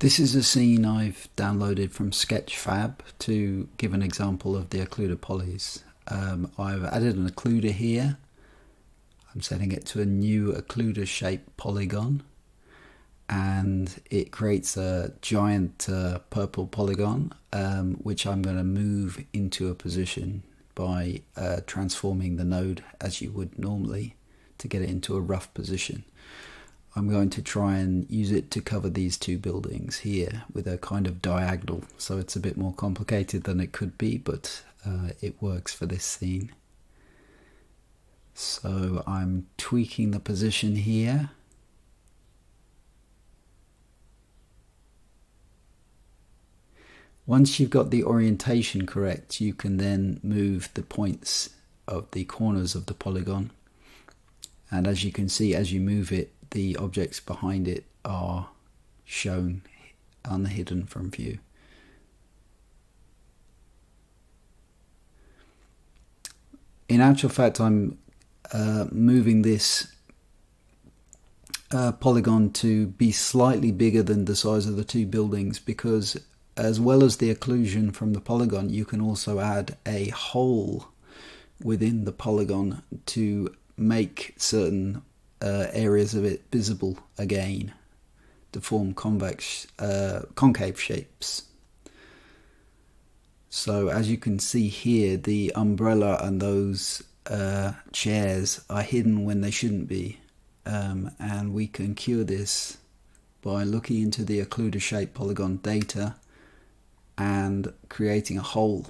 This is a scene I've downloaded from Sketchfab to give an example of the occluder polys. Um, I've added an occluder here. I'm setting it to a new occluder shape polygon and it creates a giant uh, purple polygon um, which I'm going to move into a position by uh, transforming the node as you would normally to get it into a rough position. I'm going to try and use it to cover these two buildings here with a kind of diagonal so it's a bit more complicated than it could be but uh, it works for this scene. So I'm tweaking the position here. Once you've got the orientation correct you can then move the points of the corners of the polygon. And as you can see as you move it the objects behind it are shown unhidden from view. In actual fact, I'm uh, moving this uh, polygon to be slightly bigger than the size of the two buildings because as well as the occlusion from the polygon, you can also add a hole within the polygon to make certain uh, areas of it visible again to form convex, uh, concave shapes. So as you can see here, the umbrella and those uh, chairs are hidden when they shouldn't be. Um, and we can cure this by looking into the occluder shape polygon data and creating a hole.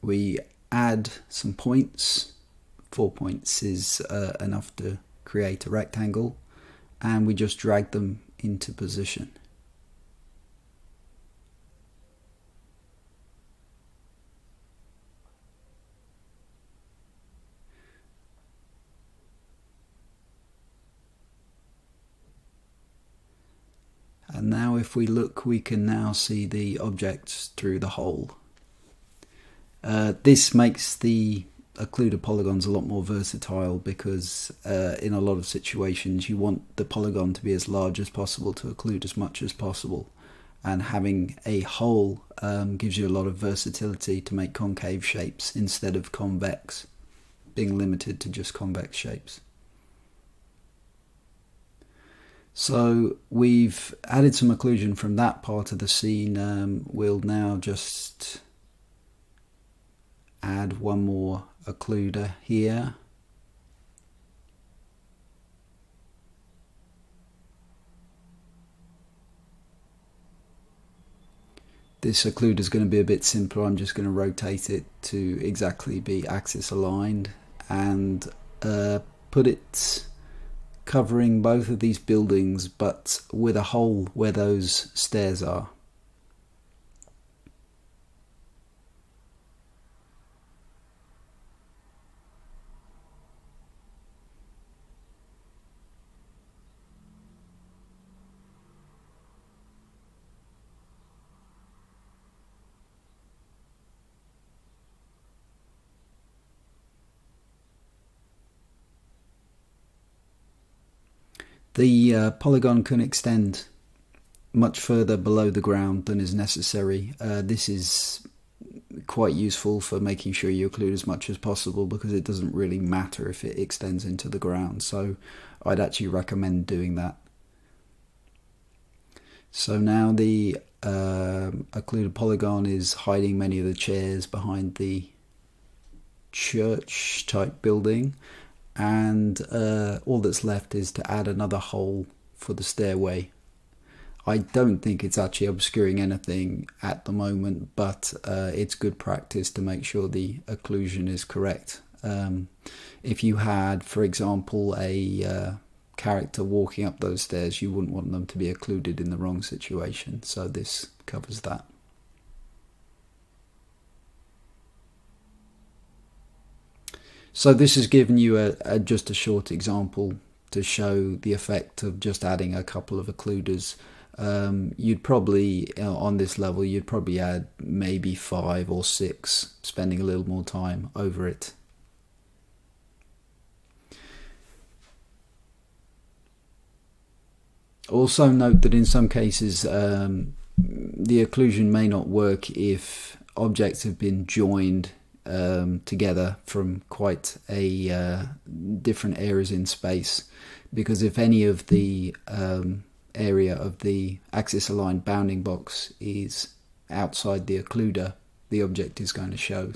We add some points. Four points is uh, enough to create a rectangle and we just drag them into position. And now if we look we can now see the objects through the hole. Uh, this makes the occluder polygons a lot more versatile because uh, in a lot of situations you want the polygon to be as large as possible to occlude as much as possible and having a hole um, gives you a lot of versatility to make concave shapes instead of convex being limited to just convex shapes. So we've added some occlusion from that part of the scene. Um, we'll now just add one more occluder here. This occluder is going to be a bit simpler. I'm just going to rotate it to exactly be axis aligned and uh, put it covering both of these buildings but with a hole where those stairs are. The uh, polygon can extend much further below the ground than is necessary. Uh, this is quite useful for making sure you occlude as much as possible because it doesn't really matter if it extends into the ground. So I'd actually recommend doing that. So now the uh, occluded polygon is hiding many of the chairs behind the church type building and uh, all that's left is to add another hole for the stairway. I don't think it's actually obscuring anything at the moment, but uh, it's good practice to make sure the occlusion is correct. Um, if you had, for example, a uh, character walking up those stairs, you wouldn't want them to be occluded in the wrong situation, so this covers that. So this has given you a, a, just a short example to show the effect of just adding a couple of occluders. Um, you'd probably, uh, on this level, you'd probably add maybe five or six, spending a little more time over it. Also note that in some cases um, the occlusion may not work if objects have been joined um, together from quite a uh, different areas in space. Because if any of the um, area of the axis aligned bounding box is outside the occluder the object is going to show